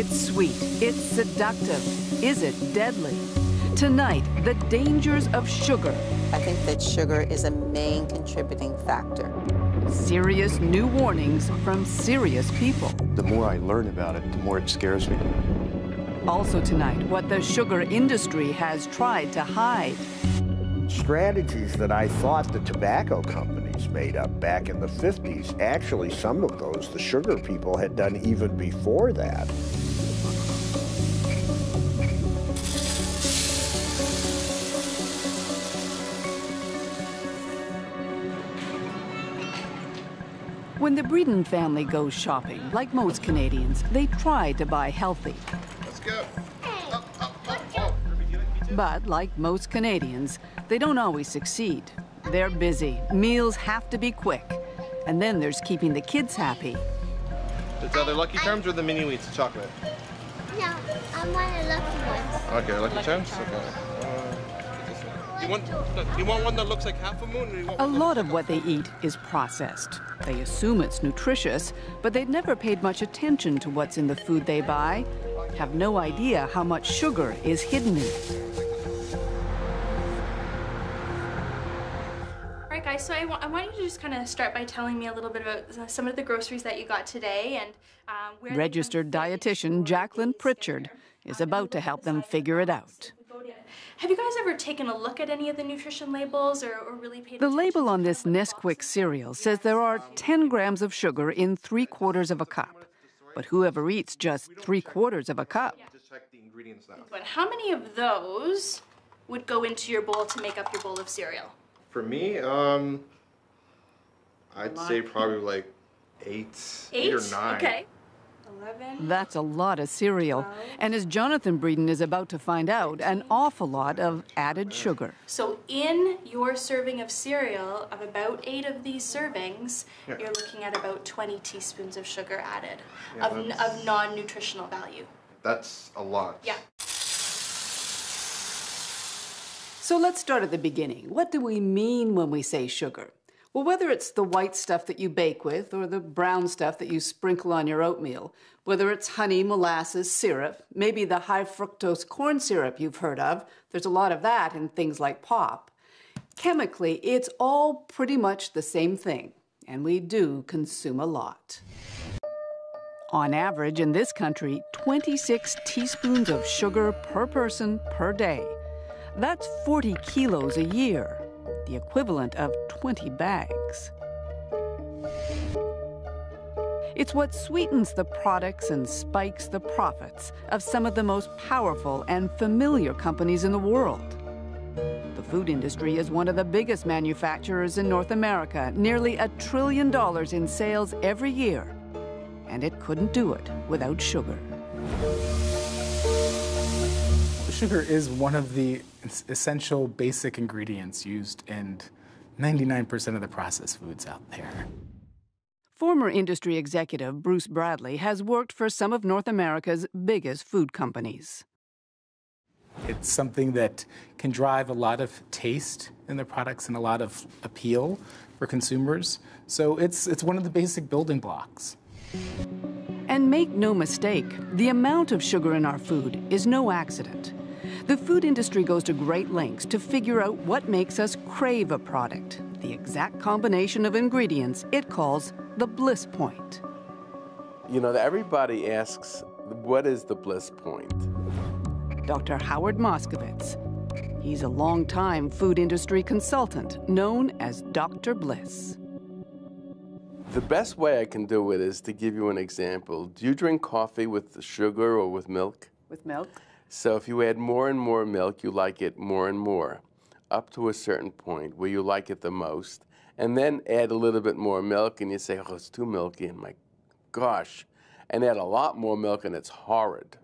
It's sweet. It's seductive. Is it deadly? Tonight, the dangers of sugar. I think that sugar is a main contributing factor. Serious new warnings from serious people. The more I learn about it, the more it scares me. Also tonight, what the sugar industry has tried to hide. Strategies that I thought the tobacco companies made up back in the 50s, actually some of those the sugar people had done even before that. When the Breeden family goes shopping, like most Canadians, they try to buy healthy. Let's go. But like most Canadians, they don't always succeed. They're busy. Meals have to be quick. And then there's keeping the kids happy. The other Lucky Charms or the mini wheats chocolate? No, I want a lucky ones. Okay, Lucky Charms? Okay. You want, you want one that looks like half a moon? Or you want A lot of what they eat is processed. They assume it's nutritious, but they've never paid much attention to what's in the food they buy, have no idea how much sugar is hidden in it. All right, guys, so I want, I want you to just kind of start by telling me a little bit about uh, some of the groceries that you got today and um, where Registered dietitian Jacqueline Pritchard there. is about to help them figure it out. Have you guys ever taken a look at any of the nutrition labels or, or really paid The attention label to on kind this of what the Nesquik cereal says there are 10 grams of sugar in three quarters of a cup. But whoever eats just three quarters of a cup? Just check the ingredients now. But how many of those would go into your bowl to make up your bowl of cereal? For me, um, I'd say probably like eight, eight or nine. Okay. Eleven. That's a lot of cereal. And as Jonathan Breeden is about to find out, an awful lot of added sugar. So in your serving of cereal, of about eight of these servings, Yeah. you're looking at about 20 teaspoons of sugar added Yeah, of, of non-nutritional value. That's a lot. Yeah. So let's start at the beginning. What do we mean when we say sugar? Well, whether it's the white stuff that you bake with or the brown stuff that you sprinkle on your oatmeal, whether it's honey, molasses, syrup, maybe the high fructose corn syrup you've heard of, there's a lot of that in things like pop. Chemically, it's all pretty much the same thing, and we do consume a lot. On average, in this country, 26 teaspoons of sugar per person per day. That's 40 kilos a year, the equivalent of 20 bags. It's what sweetens the products and spikes the profits of some of the most powerful and familiar companies in the world. The food industry is one of the biggest manufacturers in North America, nearly a trillion dollars in sales every year. And it couldn't do it without sugar. Sugar is one of the essential basic ingredients used in 99% of the processed foods out there. Former industry executive Bruce Bradley has worked for some of North America's biggest food companies. It's something that can drive a lot of taste in the products and a lot of appeal for consumers. So it's, it's one of the basic building blocks. And make no mistake, the amount of sugar in our food is no accident. The food industry goes to great lengths to figure out what makes us crave a product, the exact combination of ingredients it calls the bliss point. You know, everybody asks, what is the bliss point? Dr. Howard Moskowitz. He's a longtime food industry consultant known as Dr. Bliss. The best way I can do it is to give you an example. Do you drink coffee with sugar or with milk? With milk? So if you add more and more milk, you like it more and more, up to a certain point where you like it the most. And then add a little bit more milk, and you say, oh, it's too milky, and my gosh. And add a lot more milk, and it's horrid.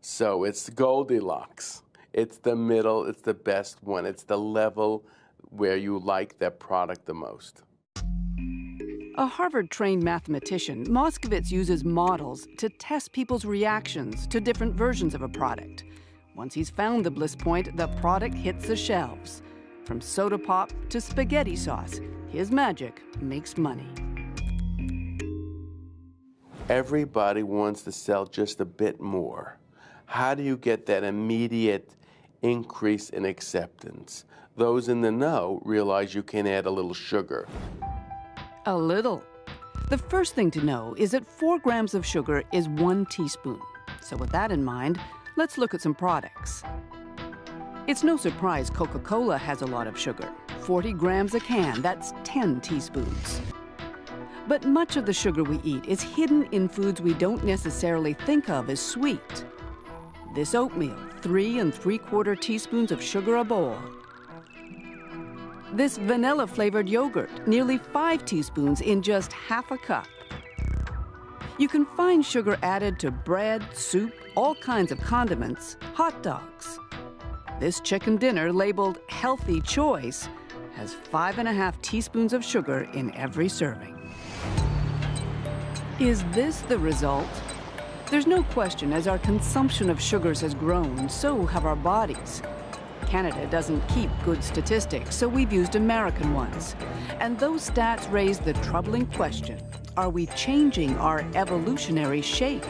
So it's Goldilocks. It's the middle, it's the best one. It's the level where you like that product the most. A Harvard trained mathematician, Moskowitz uses models to test people's reactions to different versions of a product. Once he's found the bliss point, the product hits the shelves. From soda pop to spaghetti sauce, his magic makes money. Everybody wants to sell just a bit more. How do you get that immediate increase in acceptance? Those in the know realize you can add a little sugar. A little. The first thing to know is that 4 grams of sugar is 1 teaspoon. So, with that in mind, let's look at some products. It's no surprise Coca Cola has a lot of sugar 40 grams a can, that's 10 teaspoons. But much of the sugar we eat is hidden in foods we don't necessarily think of as sweet. This oatmeal, three and three quarter teaspoons of sugar a bowl. This vanilla flavored yogurt, nearly five teaspoons in just half a cup. You can find sugar added to bread, soup, all kinds of condiments, hot dogs. This chicken dinner, labeled healthy choice, has five and a half teaspoons of sugar in every serving. Is this the result? There's no question as our consumption of sugars has grown, so have our bodies. Canada doesn't keep good statistics, so we've used American ones. And those stats raise the troubling question are we changing our evolutionary shape?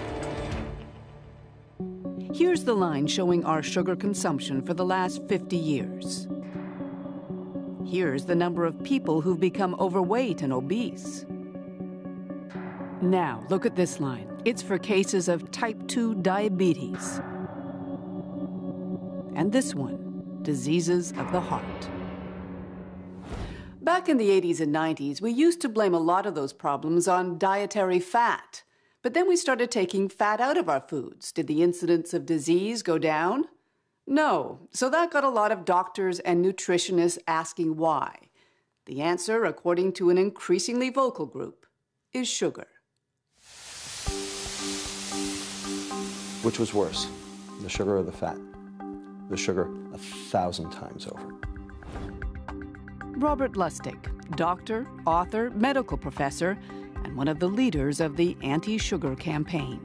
Here's the line showing our sugar consumption for the last 50 years. Here's the number of people who've become overweight and obese. Now, look at this line. It's for cases of type 2 diabetes. And this one, diseases of the heart. Back in the 80s and 90s, we used to blame a lot of those problems on dietary fat. But then we started taking fat out of our foods. Did the incidence of disease go down? No. So that got a lot of doctors and nutritionists asking why. The answer, according to an increasingly vocal group, is sugar. Which was worse, the sugar or the fat? The sugar a thousand times over. Robert Lustig, doctor, author, medical professor, and one of the leaders of the anti sugar campaign.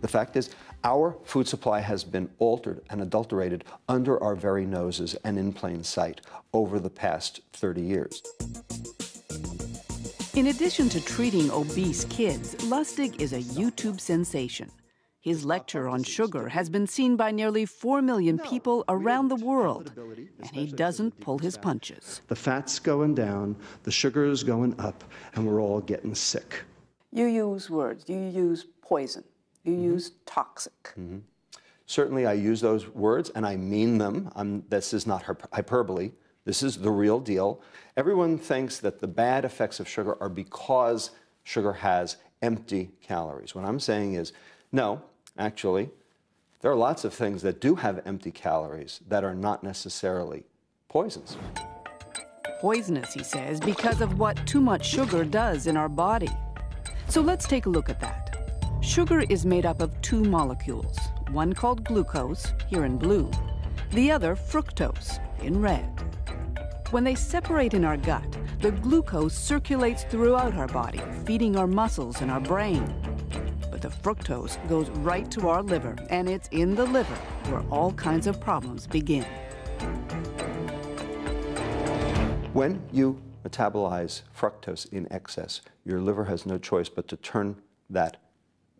The fact is, our food supply has been altered and adulterated under our very noses and in plain sight over the past 30 years. In addition to treating obese kids, Lustig is a YouTube sensation. His lecture on sugar has been seen by nearly 4 million people around the world, and he doesn't pull his punches. The fat's going down, the sugar is going up, and we're all getting sick. You use words, you use poison, you mm-hmm. use toxic. Mm-hmm. Certainly, I use those words and I mean them. I'm, this is not hyperbole. This is the real deal. Everyone thinks that the bad effects of sugar are because sugar has empty calories. What I'm saying is, no, actually, there are lots of things that do have empty calories that are not necessarily poisons. Poisonous, he says, because of what too much sugar does in our body. So let's take a look at that. Sugar is made up of two molecules, one called glucose, here in blue, the other fructose, in red. When they separate in our gut, the glucose circulates throughout our body, feeding our muscles and our brain the fructose goes right to our liver, and it's in the liver where all kinds of problems begin. When you metabolize fructose in excess, your liver has no choice but to turn that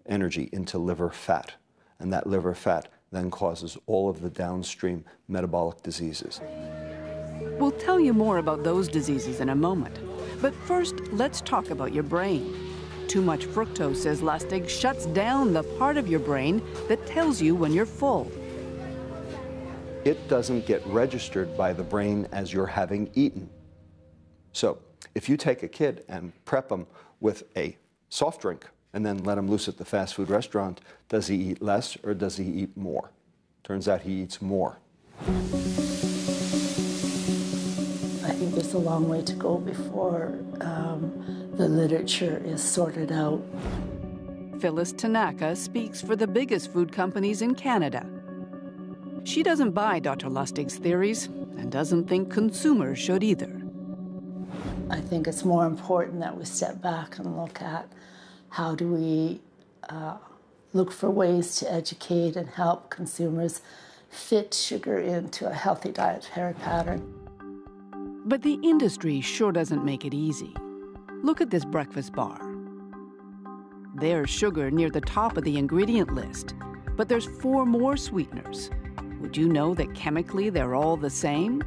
energy into liver fat. And that liver fat then causes all of the downstream metabolic diseases. We'll tell you more about those diseases in a moment. But first, let's talk about your brain. Too much fructose, says Lustig, shuts down the part of your brain that tells you when you're full. It doesn't get registered by the brain as you're having eaten. So, if you take a kid and prep them with a soft drink and then let him loose at the fast food restaurant, does he eat less or does he eat more? Turns out he eats more. There's a long way to go before um, the literature is sorted out. Phyllis Tanaka speaks for the biggest food companies in Canada. She doesn't buy Dr. Lustig's theories and doesn't think consumers should either. I think it's more important that we step back and look at how do we uh, look for ways to educate and help consumers fit sugar into a healthy dietary pattern. But the industry sure doesn't make it easy. Look at this breakfast bar. There's sugar near the top of the ingredient list, but there's four more sweeteners. Would you know that chemically they're all the same?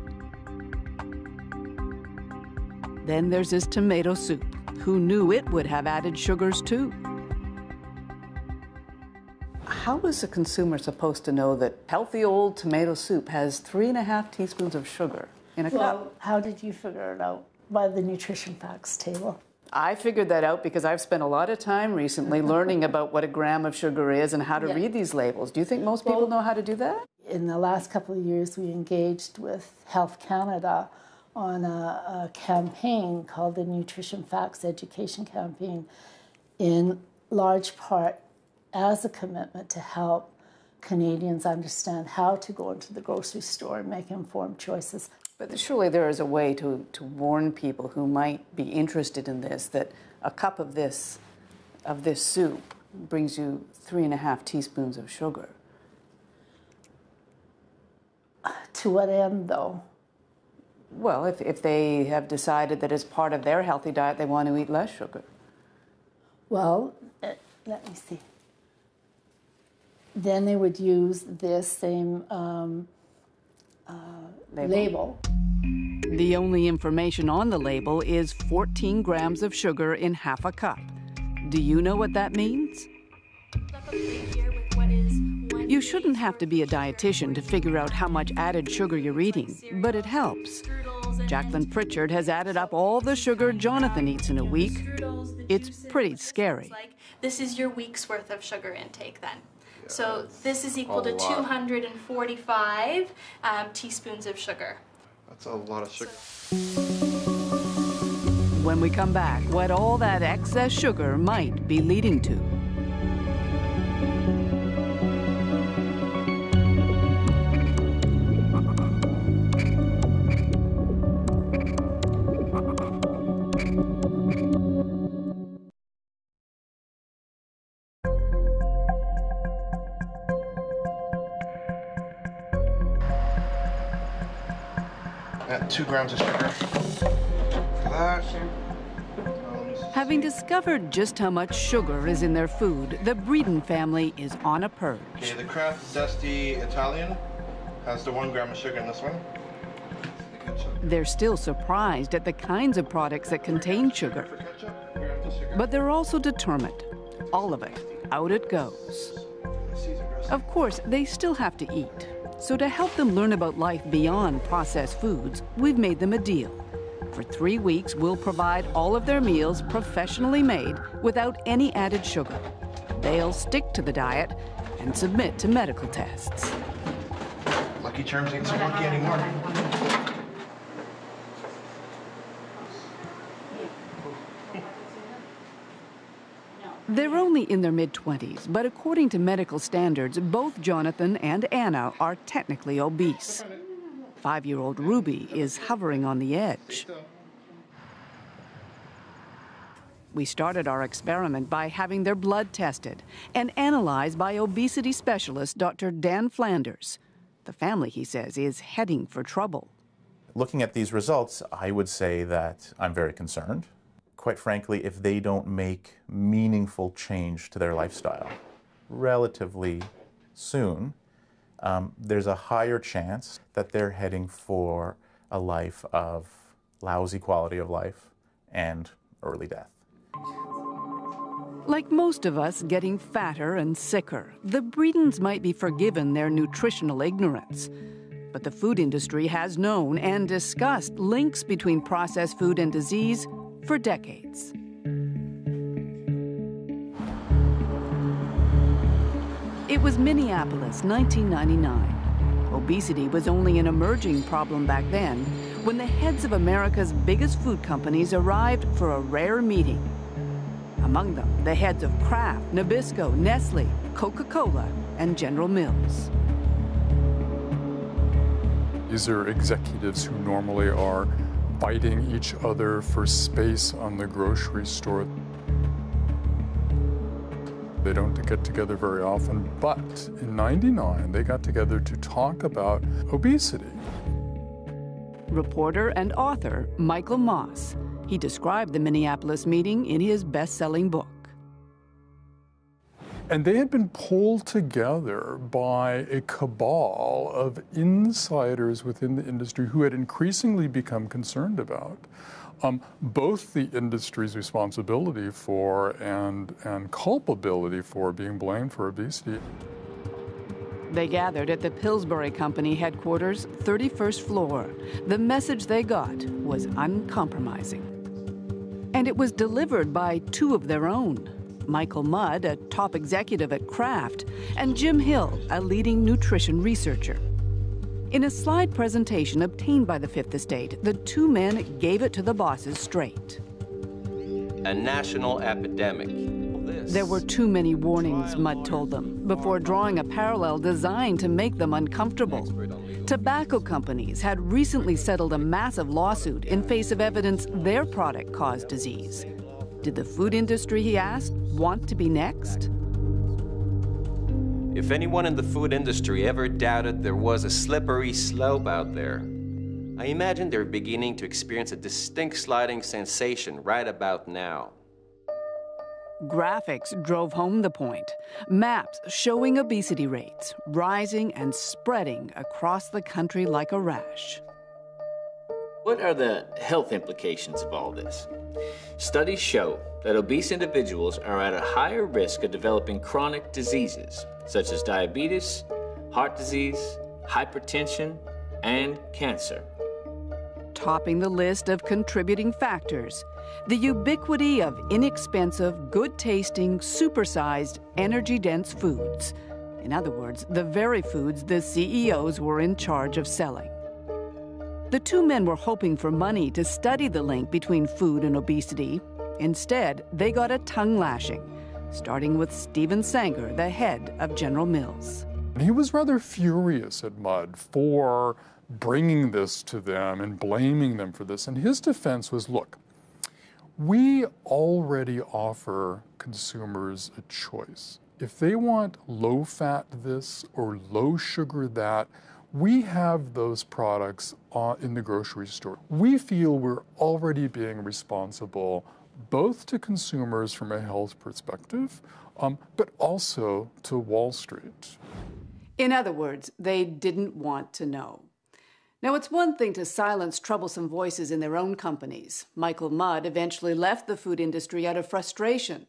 Then there's this tomato soup. Who knew it would have added sugars too? How is a consumer supposed to know that healthy old tomato soup has three and a half teaspoons of sugar in a well, cup? How did you figure it out? By the nutrition facts table. I figured that out because I've spent a lot of time recently learning about what a gram of sugar is and how to Yeah. read these labels. Do you think most people know how to do that? In the last couple of years, we engaged with Health Canada on a, a campaign called the Nutrition Facts Education Campaign, in large part as a commitment to help Canadians understand how to go into the grocery store and make informed choices. But surely there is a way to, to warn people who might be interested in this that a cup of this of this soup brings you three and a half teaspoons of sugar. To what end, though? Well, if, if they have decided that as part of their healthy diet they want to eat less sugar. Well, uh, let me see. Then they would use this same um, uh, Label. label. The only information on the label is 14 grams of sugar in half a cup. Do you know what that means? You shouldn't have to be a dietitian to figure out how much added sugar you're eating, but it helps. Jacqueline Pritchard has added up all the sugar Jonathan eats in a week. It's pretty scary. This is your week's worth of sugar intake then. So this is equal a to lot. 245 um, teaspoons of sugar. That's a lot of sugar. When we come back, what all that excess sugar might be leading to. Two grams of sugar. For that. Having discovered just how much sugar is in their food, the Breeden family is on a purge. Okay, the Kraft Zesty Italian has the one gram of sugar in this one. They're still surprised at the kinds of products that contain sugar. But they're also determined. All of it, out it goes. Of course, they still have to eat. So to help them learn about life beyond processed foods, we've made them a deal. For three weeks, we'll provide all of their meals professionally made without any added sugar. They'll stick to the diet and submit to medical tests. Lucky Charms ain't so lucky anymore. They're only in their mid 20s, but according to medical standards, both Jonathan and Anna are technically obese. Five year old Ruby is hovering on the edge. We started our experiment by having their blood tested and analyzed by obesity specialist Dr. Dan Flanders. The family, he says, is heading for trouble. Looking at these results, I would say that I'm very concerned. Quite frankly, if they don't make meaningful change to their lifestyle relatively soon, um, there's a higher chance that they're heading for a life of lousy quality of life and early death. Like most of us getting fatter and sicker, the Breedens might be forgiven their nutritional ignorance. But the food industry has known and discussed links between processed food and disease for decades. It was Minneapolis, 1999. Obesity was only an emerging problem back then when the heads of America's biggest food companies arrived for a rare meeting. Among them, the heads of Kraft, Nabisco, Nestle, Coca Cola, and General Mills. These are executives who normally are fighting each other for space on the grocery store. They don't get together very often, but in 99 they got together to talk about obesity. Reporter and author Michael Moss. He described the Minneapolis meeting in his best selling book. And they had been pulled together by a cabal of insiders within the industry who had increasingly become concerned about um, both the industry's responsibility for and, and culpability for being blamed for obesity. They gathered at the Pillsbury Company headquarters, 31st floor. The message they got was uncompromising. And it was delivered by two of their own Michael Mudd, a top executive at Kraft, and Jim Hill, a leading nutrition researcher. In a slide presentation obtained by the Fifth Estate, the two men gave it to the bosses straight. A national epidemic. There were too many warnings, Mudd told them, before drawing a parallel designed to make them uncomfortable. Tobacco companies had recently settled a massive lawsuit in face of evidence their product caused disease. Did the food industry, he asked, want to be next? If anyone in the food industry ever doubted there was a slippery slope out there, I imagine they're beginning to experience a distinct sliding sensation right about now. Graphics drove home the point. Maps showing obesity rates rising and spreading across the country like a rash. What are the health implications of all this? Studies show that obese individuals are at a higher risk of developing chronic diseases such as diabetes, heart disease, hypertension, and cancer. Topping the list of contributing factors, the ubiquity of inexpensive, good tasting, supersized, energy dense foods. In other words, the very foods the CEOs were in charge of selling. The two men were hoping for money to study the link between food and obesity. Instead, they got a tongue lashing starting with Stephen Sanger, the head of General Mills. He was rather furious at Mudd for bringing this to them and blaming them for this. And his defense was look, we already offer consumers a choice. If they want low fat this or low sugar that, we have those products uh, in the grocery store. We feel we're already being responsible both to consumers from a health perspective, um, but also to Wall Street. In other words, they didn't want to know. Now, it's one thing to silence troublesome voices in their own companies. Michael Mudd eventually left the food industry out of frustration.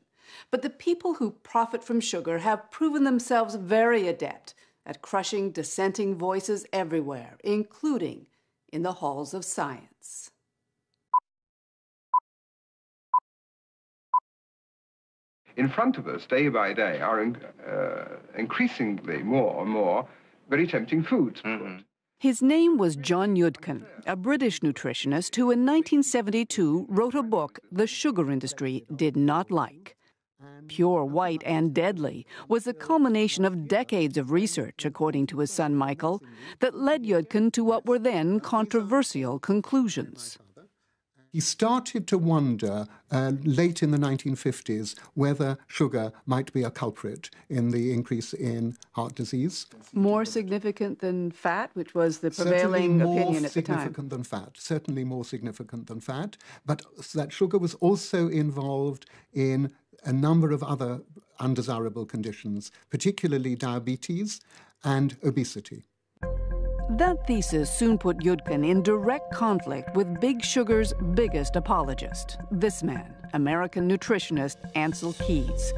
But the people who profit from sugar have proven themselves very adept at crushing dissenting voices everywhere, including in the halls of science. in front of us day by day are uh, increasingly more and more very tempting foods. Mm-hmm. His name was John Yudkin, a British nutritionist who in 1972 wrote a book the sugar industry did not like. Pure White and Deadly was the culmination of decades of research, according to his son Michael, that led Yudkin to what were then controversial conclusions he started to wonder uh, late in the 1950s whether sugar might be a culprit in the increase in heart disease. More significant than fat, which was the prevailing opinion at the time. More significant than fat, certainly more significant than fat, but that sugar was also involved in a number of other undesirable conditions, particularly diabetes and obesity. That thesis soon put Yudkin in direct conflict with Big Sugar's biggest apologist, this man, American nutritionist Ancel Keys.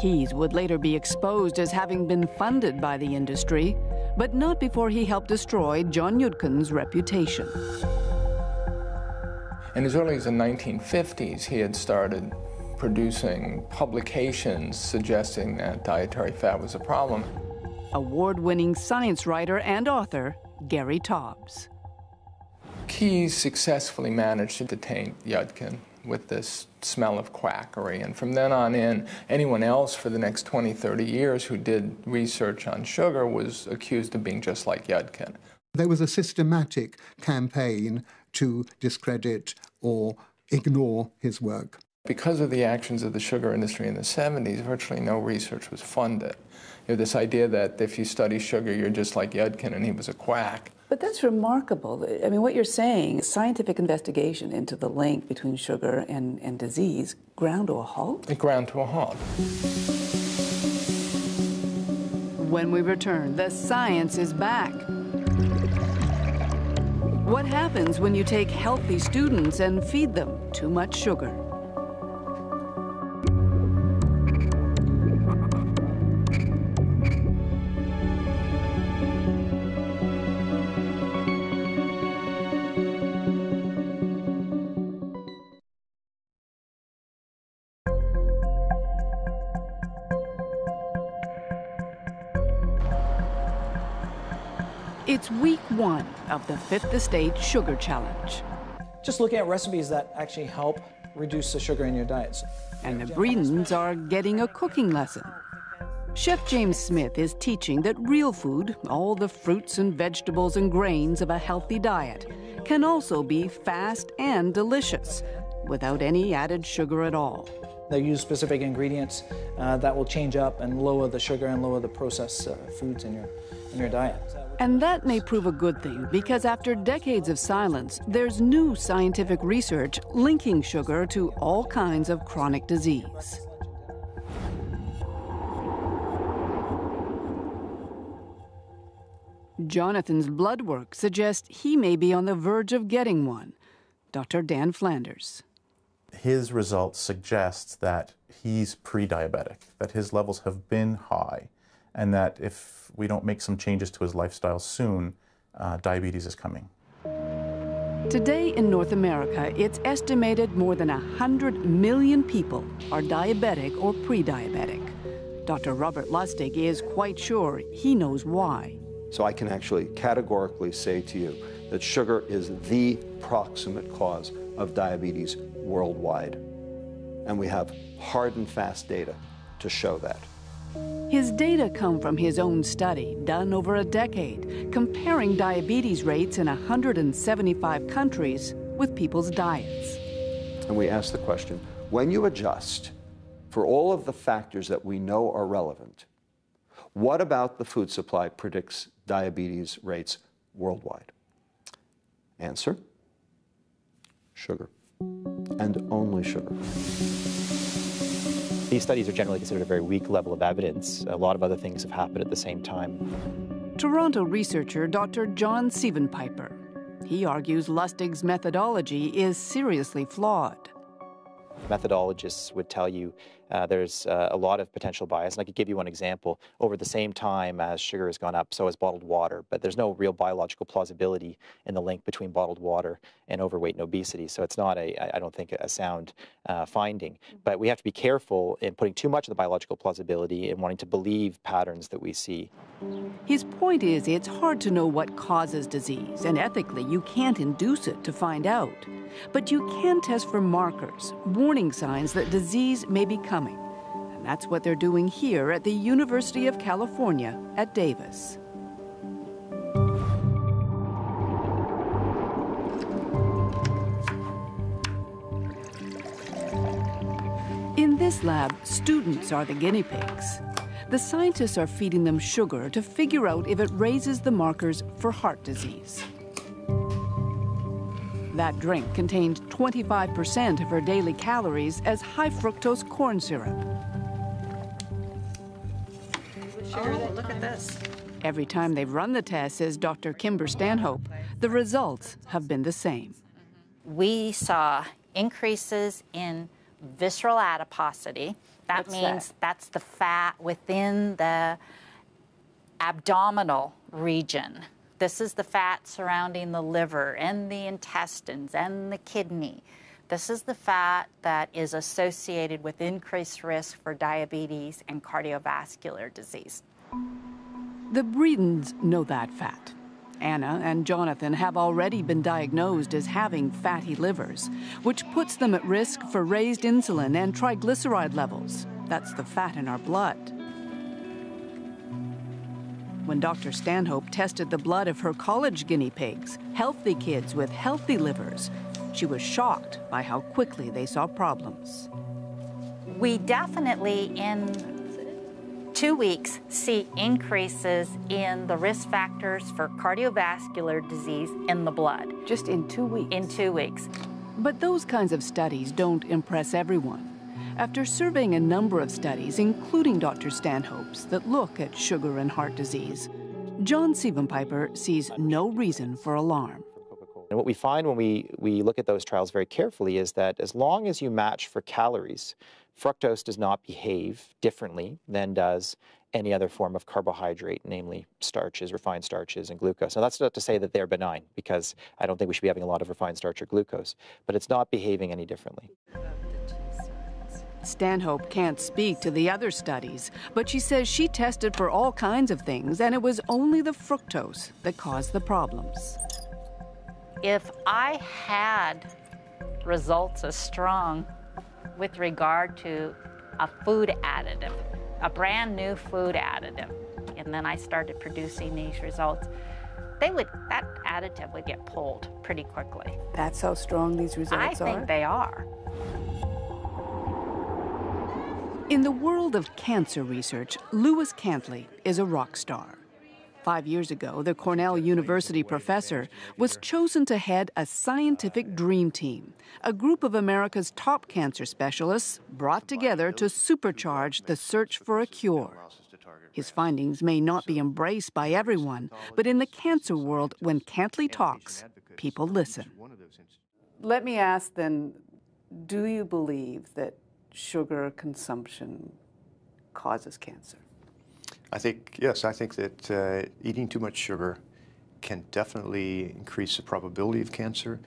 Keys would later be exposed as having been funded by the industry, but not before he helped destroy John Yudkin's reputation. And as early as the 1950s, he had started producing publications suggesting that dietary fat was a problem. Award winning science writer and author Gary Taubes. Keys successfully managed to detain Yudkin with this smell of quackery. And from then on in, anyone else for the next 20, 30 years who did research on sugar was accused of being just like Yudkin. There was a systematic campaign to discredit or ignore his work. Because of the actions of the sugar industry in the 70s, virtually no research was funded. You know, this idea that if you study sugar, you're just like Yudkin and he was a quack. But that's remarkable. I mean, what you're saying, scientific investigation into the link between sugar and, and disease ground to a halt? It ground to a halt. When we return, the science is back. What happens when you take healthy students and feed them too much sugar? It's week one of the Fifth Estate Sugar Challenge. Just looking at recipes that actually help reduce the sugar in your diets. And the Breedens are getting a cooking lesson. Chef James Smith is teaching that real food, all the fruits and vegetables and grains of a healthy diet, can also be fast and delicious without any added sugar at all. They use specific ingredients uh, that will change up and lower the sugar and lower the processed uh, foods in your, in your diet. And that may prove a good thing because after decades of silence, there's new scientific research linking sugar to all kinds of chronic disease. Jonathan's blood work suggests he may be on the verge of getting one. Dr. Dan Flanders. His results suggest that he's pre diabetic, that his levels have been high, and that if we don't make some changes to his lifestyle soon, uh, diabetes is coming. Today in North America, it's estimated more than 100 million people are diabetic or pre diabetic. Dr. Robert Lustig is quite sure he knows why. So I can actually categorically say to you that sugar is the proximate cause of diabetes worldwide. And we have hard and fast data to show that. His data come from his own study done over a decade, comparing diabetes rates in 175 countries with people's diets. And we ask the question when you adjust for all of the factors that we know are relevant, what about the food supply predicts diabetes rates worldwide? Answer sugar, and only sugar. These studies are generally considered a very weak level of evidence. A lot of other things have happened at the same time. Toronto researcher Dr. John Sievenpiper. He argues Lustig's methodology is seriously flawed methodologists would tell you uh, there's uh, a lot of potential bias. And I could give you one example. Over the same time as sugar has gone up, so has bottled water. But there's no real biological plausibility in the link between bottled water and overweight and obesity. So it's not, a, I don't think, a sound uh, finding. But we have to be careful in putting too much of the biological plausibility and wanting to believe patterns that we see. His point is it's hard to know what causes disease, and ethically, you can't induce it to find out. But you can test for markers, warning signs that disease may be coming. And that's what they're doing here at the University of California at Davis. In this lab, students are the guinea pigs. The scientists are feeding them sugar to figure out if it raises the markers for heart disease. That drink contained 25% of her daily calories as high fructose corn syrup. Oh, look at this. Every time they've run the test, says Dr. Kimber Stanhope, the results have been the same. We saw increases in visceral adiposity. That What's means that? that's the fat within the abdominal region. This is the fat surrounding the liver and the intestines and the kidney. This is the fat that is associated with increased risk for diabetes and cardiovascular disease. The Breedens know that fat. Anna and Jonathan have already been diagnosed as having fatty livers, which puts them at risk for raised insulin and triglyceride levels. That's the fat in our blood. When Dr. Stanhope tested the blood of her college guinea pigs, healthy kids with healthy livers, she was shocked by how quickly they saw problems. We definitely, in two weeks, see increases in the risk factors for cardiovascular disease in the blood. Just in two weeks? In two weeks. But those kinds of studies don't impress everyone. After surveying a number of studies, including Dr. Stanhope's, that look at sugar and heart disease, John Sievenpiper sees no reason for alarm. And what we find when we, we look at those trials very carefully is that as long as you match for calories, fructose does not behave differently than does any other form of carbohydrate, namely starches, refined starches, and glucose. Now, that's not to say that they're benign, because I don't think we should be having a lot of refined starch or glucose, but it's not behaving any differently. Stanhope can't speak to the other studies, but she says she tested for all kinds of things, and it was only the fructose that caused the problems. If I had results as strong with regard to a food additive, a brand new food additive, and then I started producing these results, they would that additive would get pulled pretty quickly. That's how strong these results are? I think they are. In the world of cancer research, Louis Cantley is a rock star. Five years ago, the Cornell University professor was chosen to head a scientific dream team, a group of America's top cancer specialists brought together to supercharge the search for a cure. His findings may not be embraced by everyone, but in the cancer world, when Cantley talks, people listen. Let me ask then do you believe that sugar consumption causes cancer? I think, yes, I think that uh, eating too much sugar can definitely increase the probability of cancer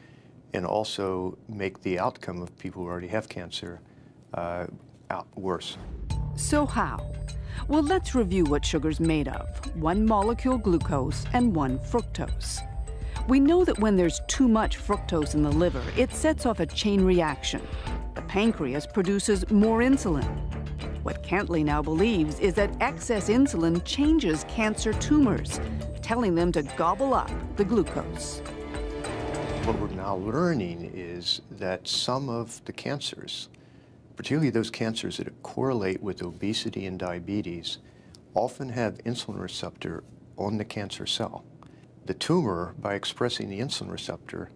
and also make the outcome of people who already have cancer uh, out worse. So, how? Well, let's review what sugar's made of one molecule glucose and one fructose. We know that when there's too much fructose in the liver, it sets off a chain reaction. Pancreas produces more insulin, what Cantley now believes is that excess insulin changes cancer tumors, telling them to gobble up the glucose. What we're now learning is that some of the cancers, particularly those cancers that correlate with obesity and diabetes, often have insulin receptor on the cancer cell. The tumor, by expressing the insulin receptor,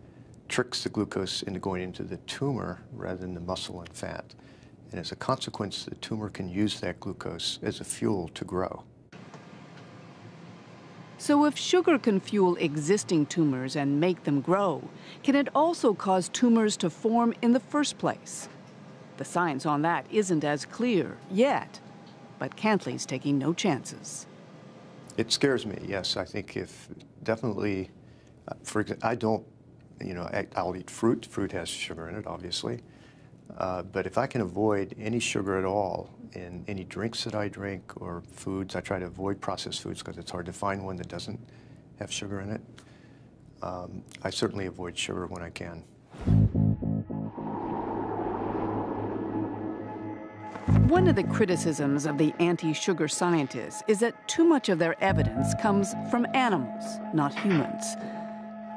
tricks the glucose into going into the tumor rather than the muscle and fat. And as a consequence, the tumor can use that glucose as a fuel to grow. So if sugar can fuel existing tumors and make them grow, can it also cause tumors to form in the first place? The science on that isn't as clear yet, but Cantley's taking no chances. It scares me, yes. I think if definitely, uh, for example, I don't, you know, I'll eat fruit. Fruit has sugar in it, obviously. Uh, but if I can avoid any sugar at all in any drinks that I drink or foods, I try to avoid processed foods because it's hard to find one that doesn't have sugar in it. Um, I certainly avoid sugar when I can. One of the criticisms of the anti sugar scientists is that too much of their evidence comes from animals, not humans.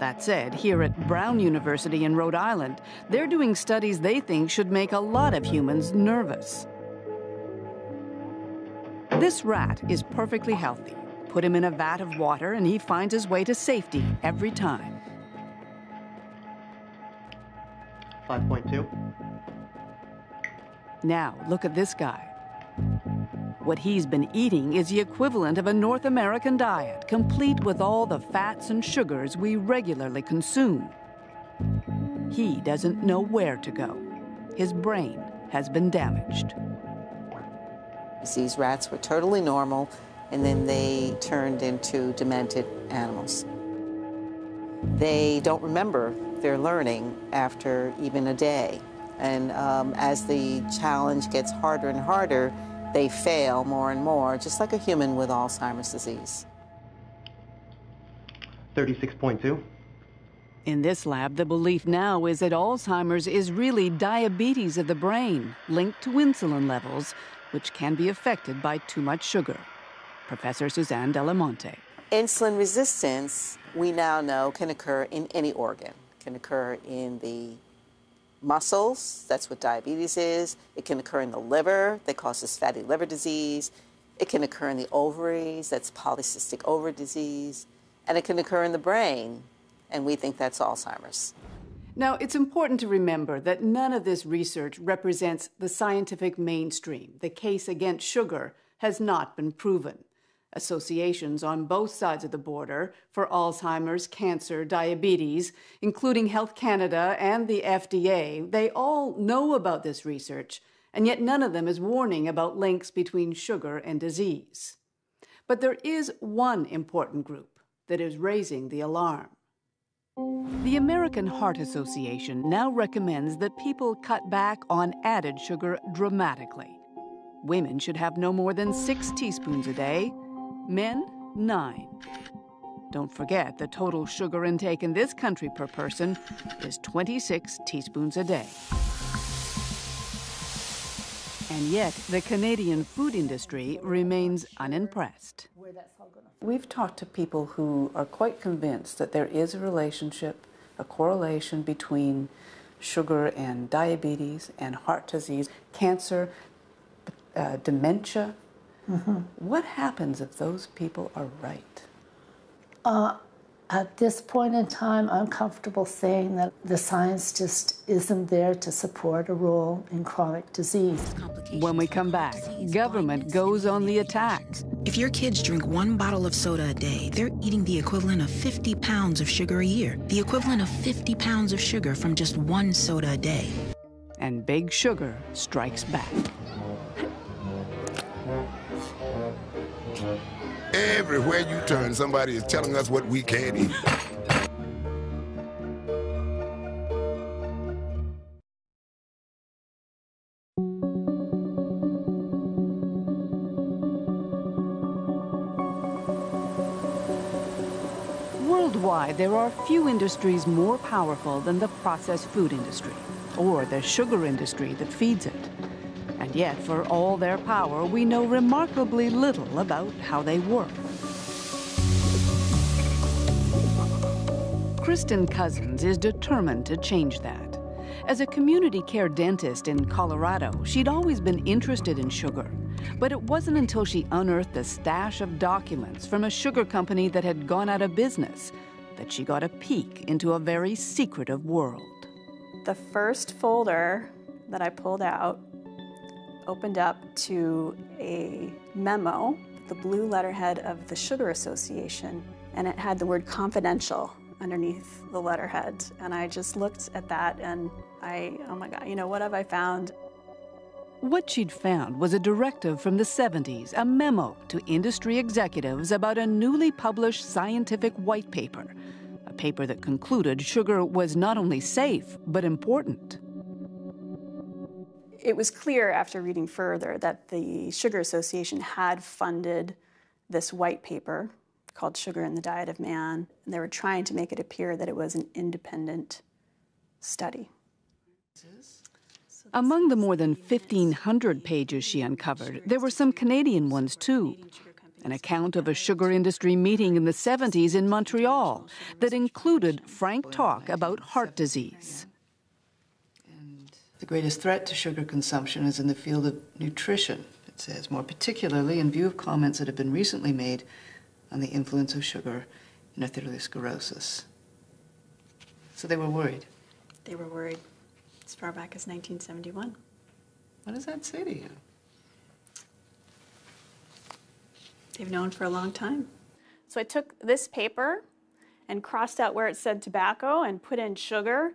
That said, here at Brown University in Rhode Island, they're doing studies they think should make a lot of humans nervous. This rat is perfectly healthy. Put him in a vat of water and he finds his way to safety every time. 5.2. Now, look at this guy. What he's been eating is the equivalent of a North American diet, complete with all the fats and sugars we regularly consume. He doesn't know where to go. His brain has been damaged. These rats were totally normal, and then they turned into demented animals. They don't remember their learning after even a day. And um, as the challenge gets harder and harder, they fail more and more, just like a human with Alzheimer's disease. 36.2. In this lab, the belief now is that Alzheimer's is really diabetes of the brain linked to insulin levels, which can be affected by too much sugar. Professor Suzanne de la Monte. Insulin resistance, we now know, can occur in any organ. Can occur in the muscles, that's what diabetes is. It can occur in the liver, that causes fatty liver disease. It can occur in the ovaries, that's polycystic ovary disease. And it can occur in the brain, and we think that's Alzheimer's. Now, it's important to remember that none of this research represents the scientific mainstream. The case against sugar has not been proven. Associations on both sides of the border for Alzheimer's, cancer, diabetes, including Health Canada and the FDA, they all know about this research, and yet none of them is warning about links between sugar and disease. But there is one important group that is raising the alarm. The American Heart Association now recommends that people cut back on added sugar dramatically. Women should have no more than six teaspoons a day, men, nine. Don't forget the total sugar intake in this country per person is 26 teaspoons a day. And yet, the Canadian food industry remains unimpressed. We've talked to people who are quite convinced that there is a relationship, a correlation between sugar and diabetes and heart disease, cancer, uh, dementia. Mm-hmm. What happens if those people are right? Uh, at this point in time, I'm comfortable saying that the science just isn't there to support a role in chronic disease. When we come back, government goes on the attack. If your kids drink one bottle of soda a day, they're eating the equivalent of 50 pounds of sugar a year. The equivalent of 50 pounds of sugar from just one soda a day. And Big Sugar strikes back. Everywhere you turn, somebody is telling us what we can't eat. Worldwide, there are few industries more powerful than the processed food industry, or the sugar industry that feeds it. And yet, for all their power, we know remarkably little about how they work. Cristin Couzens is determined to change that. As a community care dentist in Colorado, she'd always been interested in sugar. But it wasn't until she unearthed a stash of documents from a sugar company that had gone out of business that she got a peek into a very secretive world. The first folder that I pulled out opened up to a memo, the blue letterhead of the Sugar Association, and it had the word confidential underneath the letterhead. And I just looked at that and I, oh my God, you know, what have I found? What she'd found was a directive from the 70s, a memo to industry executives about a newly published scientific white paper, a paper that concluded sugar was not only safe, but important it was clear after reading further that the Sugar Association had funded this white paper called Sugar in the Diet of Man, and they were trying to make it appear that it was an independent study. Among the more than 1,500 pages she uncovered, there were some Canadian ones too. An account of a sugar industry meeting in the 70s in Montreal that included frank talk about heart disease. The greatest threat to sugar consumption is in the field of nutrition, it says, more particularly in view of comments that have been recently made on the influence of sugar in atherosclerosis. So they were worried. They were worried as far back as 1971. What does that say to you? They've known for a long time. So I took this paper and crossed out where it said tobacco and put in sugar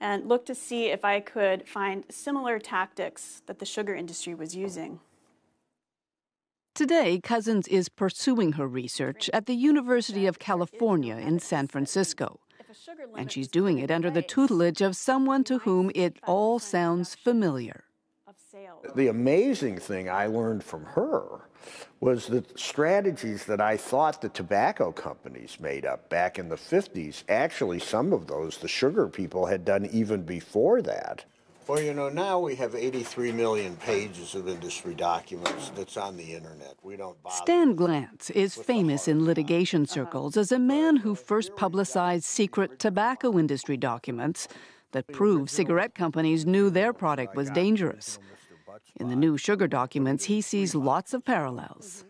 and looked to see if I could find similar tactics that the sugar industry was using. Today, Couzens is pursuing her research at the University of California in San Francisco. And she's doing it under the tutelage of someone to whom it all sounds familiar. The amazing thing I learned from her was the strategies that I thought the tobacco companies made up back in the 50s. Actually, some of those the sugar people had done even before that. Well, you know, now we have 83 million pages of industry documents that's on the internet. We don't bother. Stan Glantz is famous in litigation circles as a man who first publicized secret tobacco industry documents that prove cigarette companies knew their product was dangerous. In the new sugar documents, he sees lots of parallels.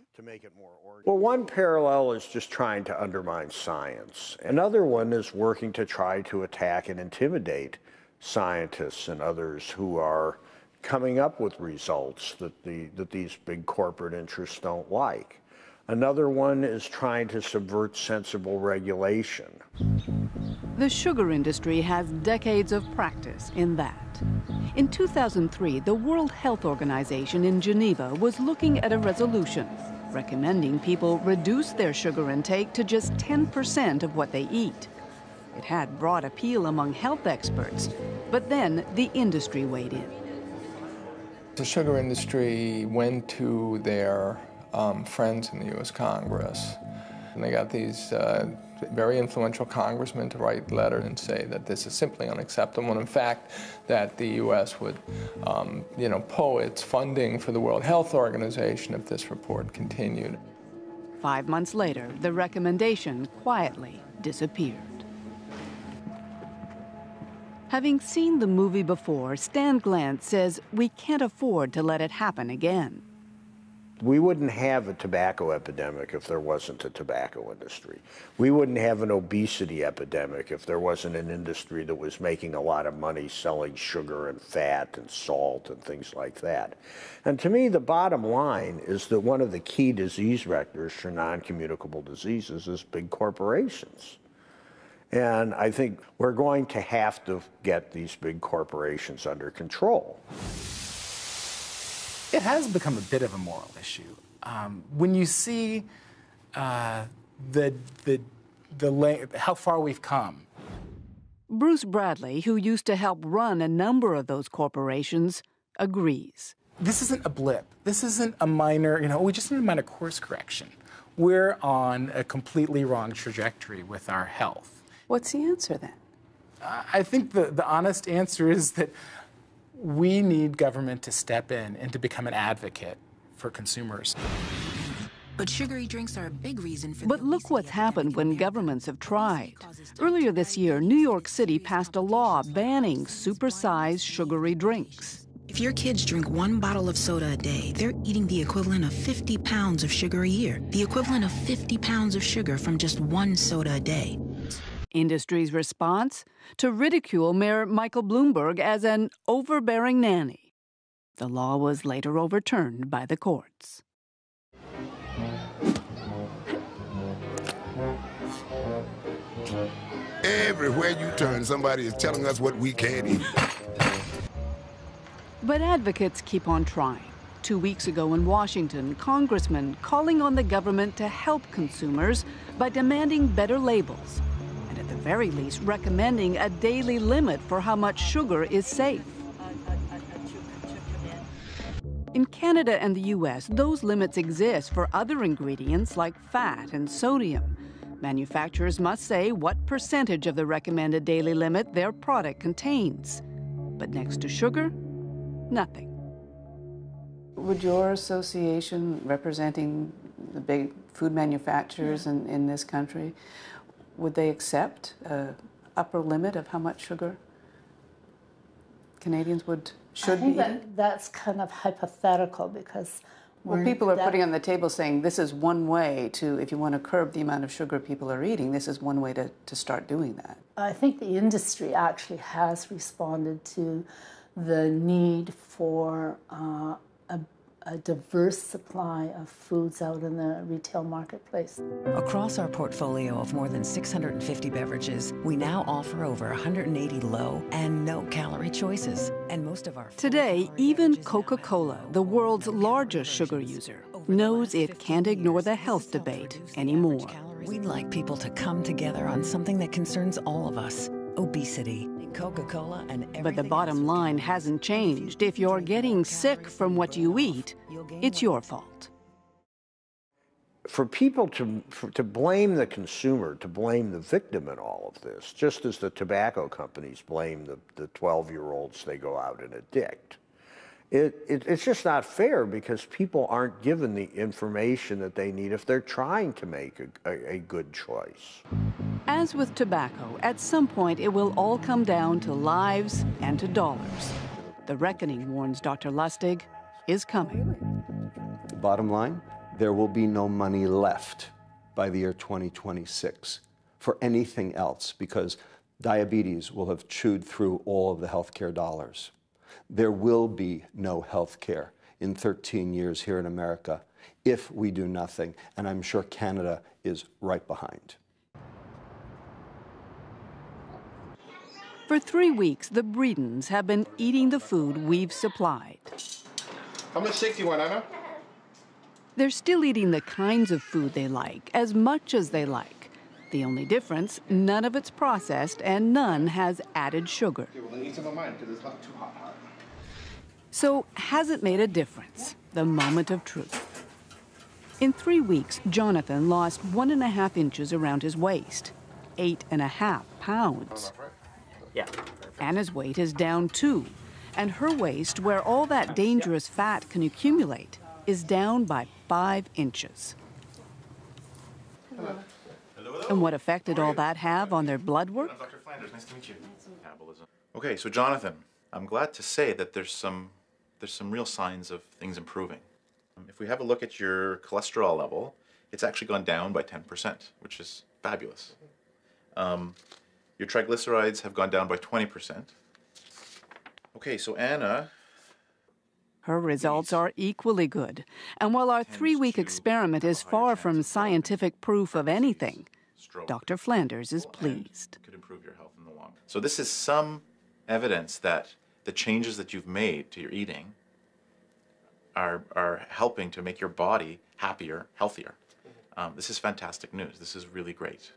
Well, one parallel is just trying to undermine science. Another one is working to try to attack and intimidate scientists and others who are coming up with results that, the, that these big corporate interests don't like. Another one is trying to subvert sensible regulation. The sugar industry has decades of practice in that. In 2003, the World Health Organization in Geneva was looking at a resolution recommending people reduce their sugar intake to just 10% of what they eat. It had broad appeal among health experts, but then the industry weighed in. The sugar industry went to their um, friends in the U.S. Congress, and they got these uh, very influential congressmen to write letters and say that this is simply unacceptable. And in fact, that the U.S. would, um, you know, pull its funding for the World Health Organization if this report continued. Five months later, the recommendation quietly disappeared. Having seen the movie before, Stan Glantz says we can't afford to let it happen again. We wouldn't have a tobacco epidemic if there wasn't a tobacco industry. We wouldn't have an obesity epidemic if there wasn't an industry that was making a lot of money selling sugar and fat and salt and things like that. And to me, the bottom line is that one of the key disease vectors for non communicable diseases is big corporations. And I think we're going to have to get these big corporations under control it has become a bit of a moral issue. Um, when you see uh, the, the, the how far we've come. Bruce Bradley, who used to help run a number of those corporations, agrees. This isn't a blip. This isn't a minor, you know, we just need a minor course correction. We're on a completely wrong trajectory with our health. What's the answer then? I think the, the honest answer is that we need government to step in and to become an advocate for consumers. But sugary drinks are a big reason for. But look what's happened when governments have tried. Earlier this year, New York City passed a law banning supersized sugary drinks. If your kids drink one bottle of soda a day, they're eating the equivalent of 50 pounds of sugar a year. The equivalent of 50 pounds of sugar from just one soda a day. Industry's response? To ridicule Mayor Michael Bloomberg as an overbearing nanny. The law was later overturned by the courts. Everywhere you turn, somebody is telling us what we can't eat. But advocates keep on trying. Two weeks ago in Washington, congressmen calling on the government to help consumers by demanding better labels very least recommending a daily limit for how much sugar is safe. In Canada and the US, those limits exist for other ingredients like fat and sodium. Manufacturers must say what percentage of the recommended daily limit their product contains. But next to sugar, nothing. Would your association representing the big food manufacturers in, in this country, would they accept a upper limit of how much sugar Canadians would should I think be that that's kind of hypothetical because well, people are putting on the table saying this is one way to, if you want to curb the amount of sugar people are eating, this is one way to, to start doing that. I think the industry actually has responded to the need for uh, a diverse supply of foods out in the retail marketplace. Across our portfolio of more than 650 beverages, we now offer over 180 low and no calorie choices. And most of our Today, even Coca-Cola, the world's largest sugar user, knows it can't ignore the health debate anymore. We'd like people to come together on something that concerns all of us, obesity. Coca-Cola and But the bottom line hasn't changed. If you're getting sick from what you eat, it's your fault. For people to, for, to blame the consumer, to blame the victim in all of this, just as the tobacco companies blame the 12-year-olds they go out and addict, it, it, it's just not fair because people aren't given the information that they need if they're trying to make a, a, a good choice. As with tobacco, at some point it will all come down to lives and to dollars. The reckoning, warns Dr. Lustig, is coming. Bottom line there will be no money left by the year 2026 for anything else because diabetes will have chewed through all of the healthcare dollars. There will be no health care in 13 years here in America if we do nothing, and I'm sure Canada is right behind. For three weeks, the Bredens have been eating the food we've supplied. How much steak do you want, Anna? They're still eating the kinds of food they like, as much as they like. The only difference, none of it's processed and none has added sugar. Okay, well, then eat some of mine because it's not too hot. Hot. So, has it made a difference? The moment of truth. In three weeks, Jonathan lost one and a half inches around his waist, eight and a half pounds. Yeah. Anna's weight is down too, and her waist, where all that dangerous fat can accumulate, is down by five inches. And what effect did all that have on their blood work? Dr. Flanders, nice to meet you. Metabolism. Okay, so Jonathan, I'm glad to say that there's some there's some real signs of things improving. If we have a look at your cholesterol level, it's actually gone down by 10%, which is fabulous. Um, your triglycerides have gone down by 20%. Okay, so Anna, Her results are equally good. And while our three week experiment is far from scientific proof of anything, Dr. Flanders is pleased. could improve your health in the long. So this is some evidence that the changes that you've made to your eating are are helping to make your body happier, healthier. Um, this is fantastic news. This is really great.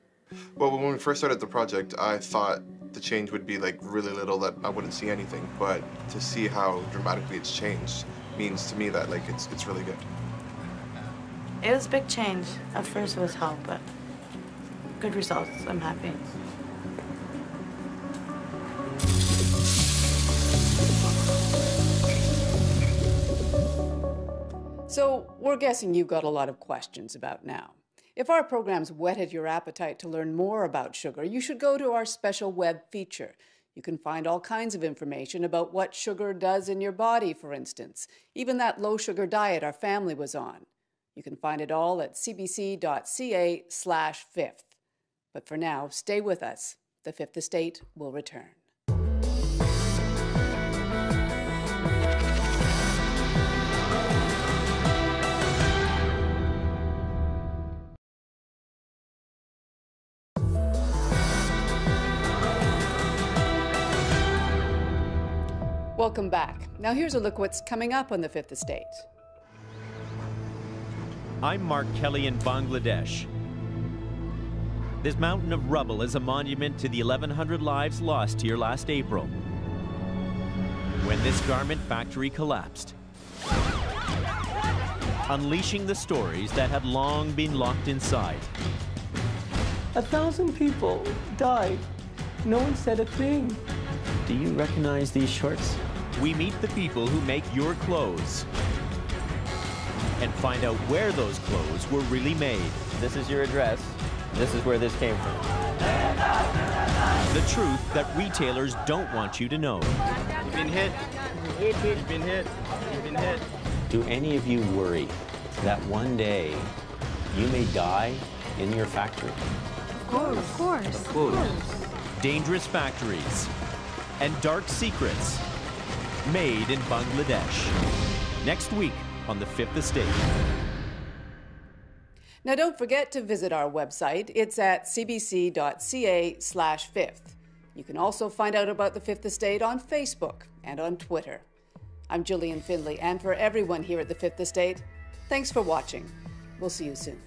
Well, when we first started the project, I thought the change would be like really little, that I wouldn't see anything. But to see how dramatically it's changed means to me that like it's it's really good. It was a big change. At first it was hell, but good results. I'm happy. So, we're guessing you've got a lot of questions about now. If our program's whetted your appetite to learn more about sugar, you should go to our special web feature. You can find all kinds of information about what sugar does in your body, for instance, even that low sugar diet our family was on. You can find it all at cbc.ca slash fifth. But for now, stay with us. The Fifth Estate will return. Welcome back. Now here's a look what's coming up on the Fifth Estate. I'm Mark Kelly in Bangladesh. This mountain of rubble is a monument to the 1,100 lives lost here last April when this garment factory collapsed, unleashing the stories that had long been locked inside. A thousand people died. No one said a thing. Do you recognize these shorts? We meet the people who make your clothes and find out where those clothes were really made. This is your address. This is where this came from. The truth that retailers don't want you to know. You've been hit. You've been hit. You've been hit. Do any of you worry that one day you may die in your factory? Of course. Of course. Of course. Dangerous factories and dark secrets made in Bangladesh. Next week on The Fifth Estate. Now, don't forget to visit our website. It's at cbc.ca slash fifth. You can also find out about the Fifth Estate on Facebook and on Twitter. I'm Gillian Findlay, and for everyone here at the Fifth Estate, thanks for watching. We'll see you soon.